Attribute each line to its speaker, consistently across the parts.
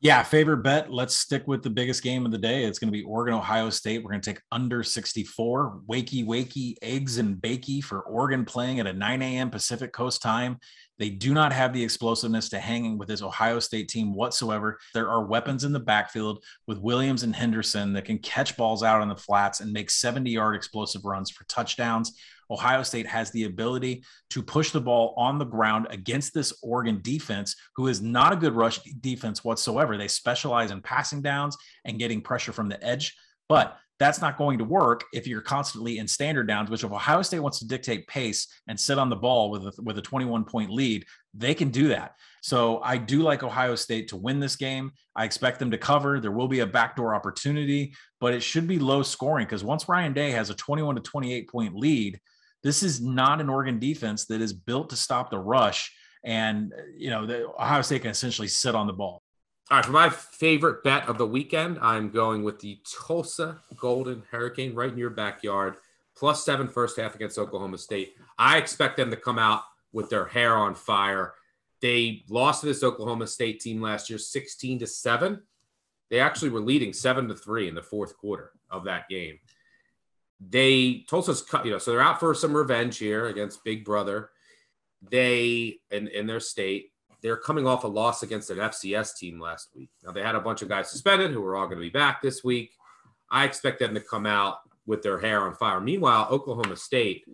Speaker 1: Yeah, favorite bet. Let's stick with the biggest game of the day. It's going to be Oregon, Ohio State. We're going to take under 64. Wakey, wakey, eggs and bakey for Oregon playing at a 9 a.m. Pacific Coast time. They do not have the explosiveness to hanging with this Ohio State team whatsoever. There are weapons in the backfield with Williams and Henderson that can catch balls out on the flats and make 70 yard explosive runs for touchdowns. Ohio State has the ability to push the ball on the ground against this Oregon defense, who is not a good rush defense whatsoever. They specialize in passing downs and getting pressure from the edge, but that's not going to work if you're constantly in standard downs, which if Ohio State wants to dictate pace and sit on the ball with a, with a 21 point lead, they can do that. So I do like Ohio State to win this game. I expect them to cover. There will be a backdoor opportunity, but it should be low scoring because once Ryan Day has a 21 to 28 point lead, this is not an Oregon defense that is built to stop the rush. And, you know, the Ohio State can essentially sit on the ball.
Speaker 2: All right, for my favorite bet of the weekend, I'm going with the Tulsa Golden Hurricane right in your backyard, plus seven first half against Oklahoma State. I expect them to come out with their hair on fire. They lost to this Oklahoma State team last year, 16 to 7. They actually were leading 7 to 3 in the fourth quarter of that game they Tulsa's cut, you know, so they're out for some revenge here against Big Brother. They in in their state, they're coming off a loss against an FCS team last week. Now they had a bunch of guys suspended who are all going to be back this week. I expect them to come out with their hair on fire. Meanwhile, Oklahoma State,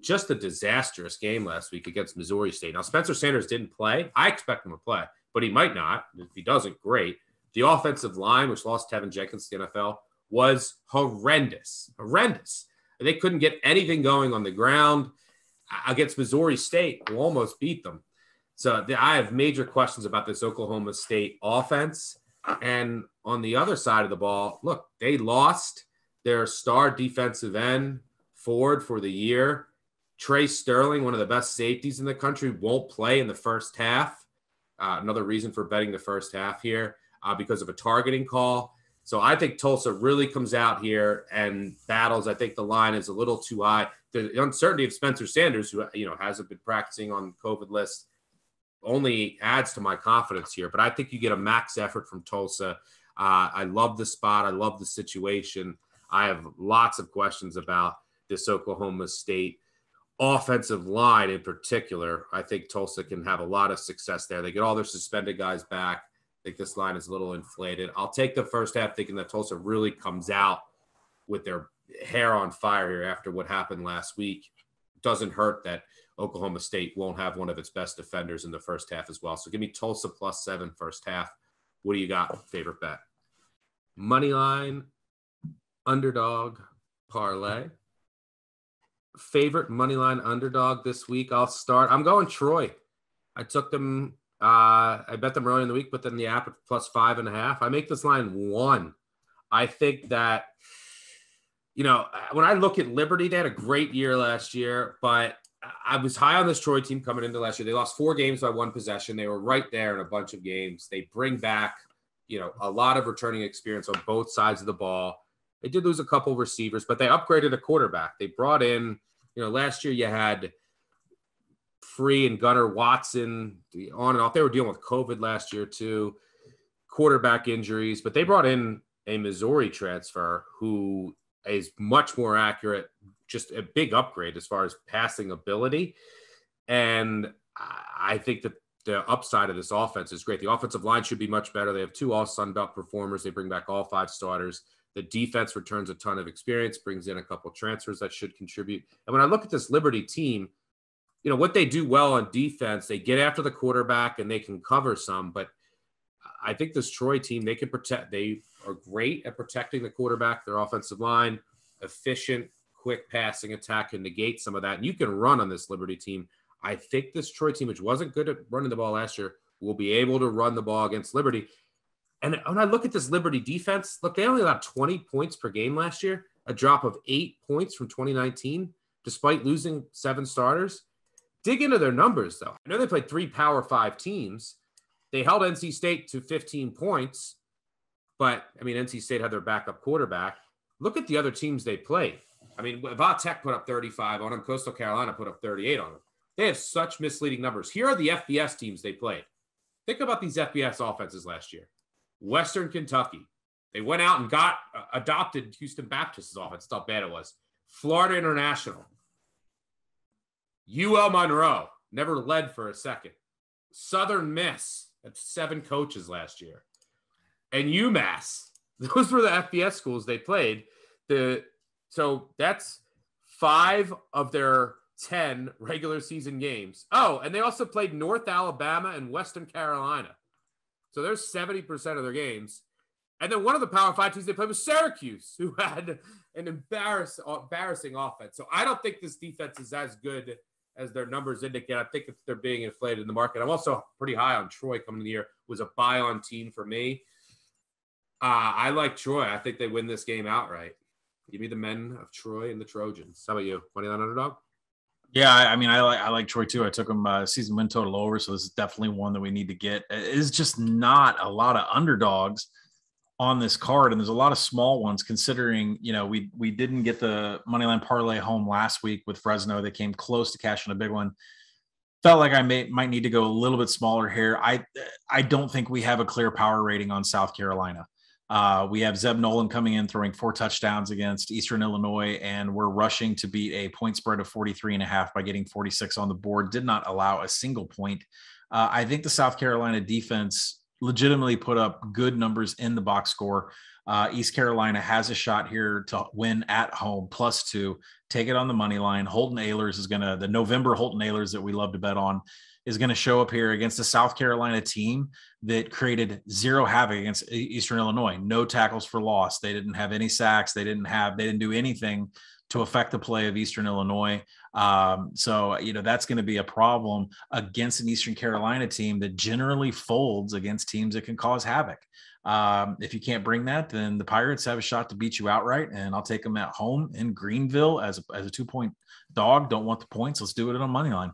Speaker 2: just a disastrous game last week against Missouri State. Now Spencer Sanders didn't play. I expect him to play, but he might not. If he doesn't, great. The offensive line, which lost Teven Jenkins to the NFL, was horrendous, horrendous. They couldn't get anything going on the ground against Missouri State, who almost beat them. So I have major questions about this Oklahoma State offense. And on the other side of the ball, look, they lost their star defensive end Ford, for the year. Tre Sterling, one of the best safeties in the country, won't play in the first half. Uh, another reason for betting the first half here uh, because of a targeting call. So I think Tulsa really comes out here and battles. I think the line is a little too high. The uncertainty of Spencer Sanders, who you know hasn't been practicing on COVID list, only adds to my confidence here. But I think you get a max effort from Tulsa. Uh, I love the spot. I love the situation. I have lots of questions about this Oklahoma State offensive line in particular. I think Tulsa can have a lot of success there. They get all their suspended guys back I think this line is a little inflated. I'll take the first half thinking that Tulsa really comes out with their hair on fire here after what happened last week. Doesn't hurt that Oklahoma State won't have one of its best defenders in the first half as well. So give me Tulsa plus seven first half. What do you got? Favorite bet? Money line, underdog, parlay. Favorite money line underdog this week. I'll start. I'm going Troy. I took them uh, I bet them early in the week, but then the app at plus five and a half. I make this line one. I think that, you know, uh, when I look at Liberty, they had a great year last year, but I was high on this Troy team coming into last year. They lost four games by one possession. They were right there in a bunch of games. They bring back, you know, a lot of returning experience on both sides of the ball. They did lose a couple receivers, but they upgraded a quarterback. They brought in, you know, last year you had Free and Gunnar Watson, on and off. They were dealing with COVID last year too, quarterback injuries, but they brought in a Missouri transfer who is much more accurate, just a big upgrade as far as passing ability. And I think that the upside of this offense is great. The offensive line should be much better. They have two all Sun Belt performers. They bring back all five starters. The defense returns a ton of experience, brings in a couple transfers that should contribute. And when I look at this Liberty team, you know what they do well on defense they get after the quarterback and they can cover some but i think this troy team they can protect they are great at protecting the quarterback their offensive line efficient quick passing attack can negate some of that and you can run on this liberty team i think this troy team which wasn't good at running the ball last year will be able to run the ball against liberty and when i look at this liberty defense look they only allowed 20 points per game last year a drop of eight points from 2019 despite losing seven starters Dig into their numbers, though. I know they played three Power Five teams. They held NC State to 15 points, but I mean, NC State had their backup quarterback. Look at the other teams they played. I mean, Va Tech put up 35 on them. Coastal Carolina put up 38 on them. They have such misleading numbers. Here are the FBS teams they played. Think about these FBS offenses last year Western Kentucky. They went out and got uh, adopted Houston Baptist's offense. How bad it was. Florida International. UL Monroe never led for a second. Southern Miss had seven coaches last year. And UMass. Those were the FBS schools they played. The so that's five of their 10 regular season games. Oh, and they also played North Alabama and Western Carolina. So there's 70% of their games. And then one of the Power Five teams they played was Syracuse, who had an embarrass, embarrassing offense. So I don't think this defense is as good as their numbers indicate. I think they're being inflated in the market. I'm also pretty high on Troy coming in the year. Was a buy on team for me. Uh, I like Troy. I think they win this game outright. Give me the men of Troy and the Trojans. How about you? Money line underdog?
Speaker 1: Yeah, I mean, I like I like Troy too. I took them uh, season win total over, so this is definitely one that we need to get. It is just not a lot of underdogs on this card, and there's a lot of small ones. Considering you know we we didn't get the money line parlay home last week with Fresno, they came close to cashing a big one. Felt like I may might need to go a little bit smaller here. I I don't think we have a clear power rating on South Carolina. Uh, we have Zeb Noland coming in throwing four touchdowns against Eastern Illinois, and we're rushing to beat a point spread of 43 and a half by getting 46 on the board. Did not allow a single point. Uh, I think the South Carolina defense legitimately put up good numbers in the box score. Uh, East Carolina has a shot here to win at home, plus two. Take it on the money line. Holton Ahlers is going to, the November Holton Ahlers that we love to bet on, is going to show up here against the South Carolina team that created zero havoc against Eastern Illinois. No tackles for loss. They didn't have any sacks. They didn't have. They didn't do anything to affect the play of Eastern Illinois. Um, so you know that's going to be a problem against an Eastern Carolina team that generally folds against teams that can cause havoc. Um, if you can't bring that, then the Pirates have a shot to beat you outright, and I'll take them at home in Greenville as a, as a two point dog. Don't want the points. Let's do it on money line.